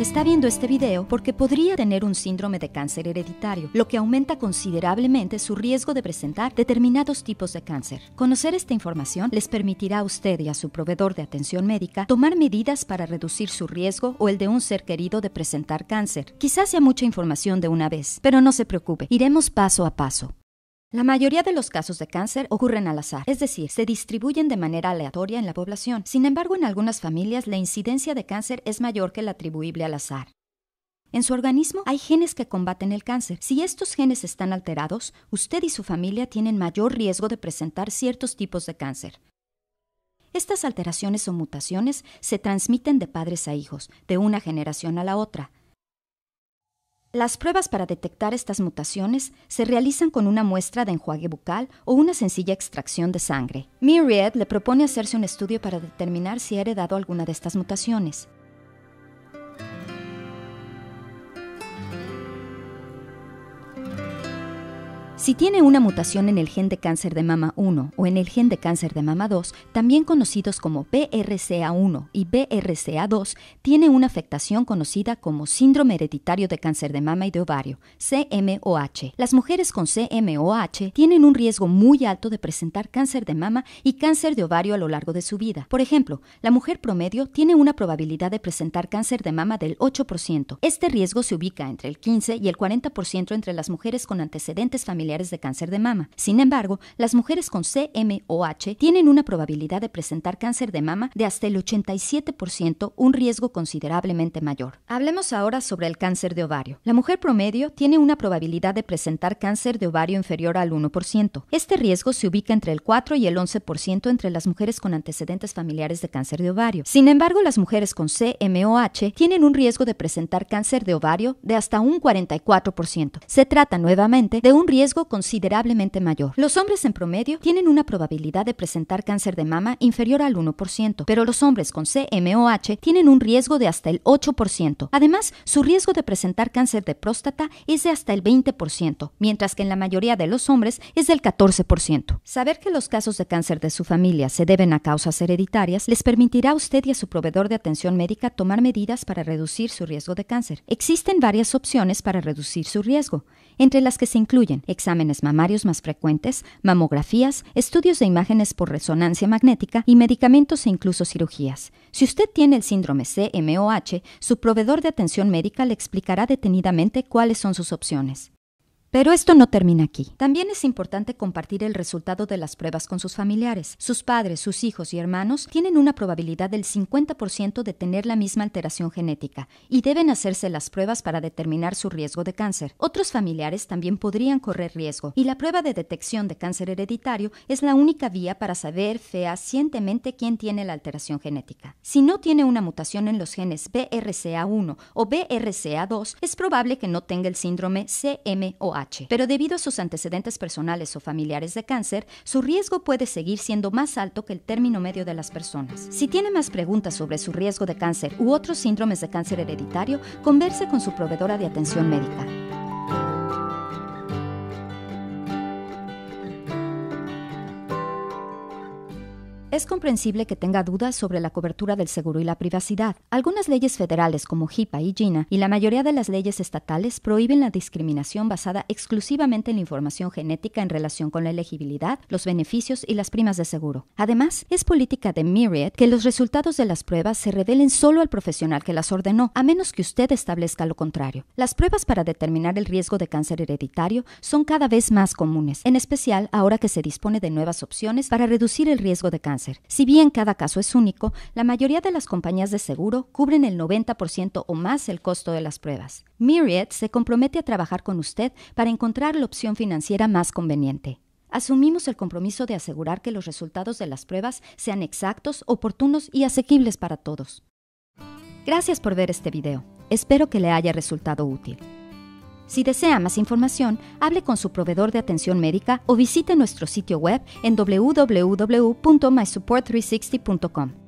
Está viendo este video porque podría tener un síndrome de cáncer hereditario, lo que aumenta considerablemente su riesgo de presentar determinados tipos de cáncer. Conocer esta información les permitirá a usted y a su proveedor de atención médica tomar medidas para reducir su riesgo o el de un ser querido de presentar cáncer. Quizás sea mucha información de una vez, pero no se preocupe, iremos paso a paso. La mayoría de los casos de cáncer ocurren al azar, es decir, se distribuyen de manera aleatoria en la población. Sin embargo, en algunas familias la incidencia de cáncer es mayor que la atribuible al azar. En su organismo hay genes que combaten el cáncer. Si estos genes están alterados, usted y su familia tienen mayor riesgo de presentar ciertos tipos de cáncer. Estas alteraciones o mutaciones se transmiten de padres a hijos, de una generación a la otra. Las pruebas para detectar estas mutaciones se realizan con una muestra de enjuague bucal o una sencilla extracción de sangre. Myriad le propone hacerse un estudio para determinar si ha heredado alguna de estas mutaciones. Si tiene una mutación en el gen de cáncer de mama 1 o en el gen de cáncer de mama 2, también conocidos como BRCA1 y BRCA2, tiene una afectación conocida como síndrome hereditario de cáncer de mama y de ovario, CMOH. Las mujeres con CMOH tienen un riesgo muy alto de presentar cáncer de mama y cáncer de ovario a lo largo de su vida. Por ejemplo, la mujer promedio tiene una probabilidad de presentar cáncer de mama del 8%. Este riesgo se ubica entre el 15 y el 40% entre las mujeres con antecedentes familiares de cáncer de mama. Sin embargo, las mujeres con CMOH tienen una probabilidad de presentar cáncer de mama de hasta el 87%, un riesgo considerablemente mayor. Hablemos ahora sobre el cáncer de ovario. La mujer promedio tiene una probabilidad de presentar cáncer de ovario inferior al 1%. Este riesgo se ubica entre el 4 y el 11% entre las mujeres con antecedentes familiares de cáncer de ovario. Sin embargo, las mujeres con CMOH tienen un riesgo de presentar cáncer de ovario de hasta un 44%. Se trata nuevamente de un riesgo considerablemente mayor. Los hombres en promedio tienen una probabilidad de presentar cáncer de mama inferior al 1%, pero los hombres con CMOH tienen un riesgo de hasta el 8%. Además, su riesgo de presentar cáncer de próstata es de hasta el 20%, mientras que en la mayoría de los hombres es del 14%. Saber que los casos de cáncer de su familia se deben a causas hereditarias les permitirá a usted y a su proveedor de atención médica tomar medidas para reducir su riesgo de cáncer. Existen varias opciones para reducir su riesgo, entre las que se incluyen exámenes mamarios más frecuentes, mamografías, estudios de imágenes por resonancia magnética y medicamentos e incluso cirugías. Si usted tiene el síndrome CMOH, su proveedor de atención médica le explicará detenidamente cuáles son sus opciones. Pero esto no termina aquí. También es importante compartir el resultado de las pruebas con sus familiares. Sus padres, sus hijos y hermanos tienen una probabilidad del 50% de tener la misma alteración genética y deben hacerse las pruebas para determinar su riesgo de cáncer. Otros familiares también podrían correr riesgo y la prueba de detección de cáncer hereditario es la única vía para saber fehacientemente quién tiene la alteración genética. Si no tiene una mutación en los genes BRCA1 o BRCA2, es probable que no tenga el síndrome Pero debido a sus antecedentes personales o familiares de cáncer, su riesgo puede seguir siendo más alto que el término medio de las personas. Si tiene más preguntas sobre su riesgo de cáncer u otros síndromes de cáncer hereditario, converse con su proveedora de atención médica. Es comprensible que tenga dudas sobre la cobertura del seguro y la privacidad. Algunas leyes federales como HIPAA y GINA y la mayoría de las leyes estatales prohíben la discriminación basada exclusivamente en la información genética en relación con la elegibilidad, los beneficios y las primas de seguro. Además, es política de Myriad que los resultados de las pruebas se revelen solo al profesional que las ordenó, a menos que usted establezca lo contrario. Las pruebas para determinar el riesgo de cáncer hereditario son cada vez más comunes, en especial ahora que se dispone de nuevas opciones para reducir el riesgo de si bien cada caso es único, la mayoría de las compañías de seguro cubren el 90% o más el costo de las pruebas. Myriad se compromete a trabajar con usted para encontrar la opción financiera más conveniente. Asumimos el compromiso de asegurar que los resultados de las pruebas sean exactos, oportunos y asequibles para todos. Gracias por ver este video. Espero que le haya resultado útil. Si desea más información, hable con su proveedor de atención médica o visite nuestro sitio web en www.mysupport360.com.